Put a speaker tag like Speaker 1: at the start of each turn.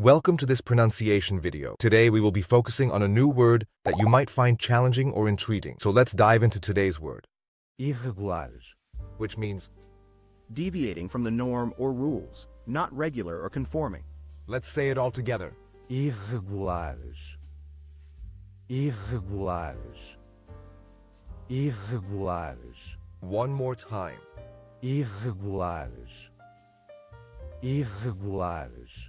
Speaker 1: Welcome to this pronunciation video. Today we will be focusing on a new word that you might find challenging or intriguing. So let's dive into today's word,
Speaker 2: irregulares,
Speaker 1: which means,
Speaker 3: deviating from the norm or rules, not regular or conforming.
Speaker 1: let's say it all together.
Speaker 2: irregulares, irregulares, irregulares,
Speaker 1: One more time.
Speaker 2: irregulares, irregulares,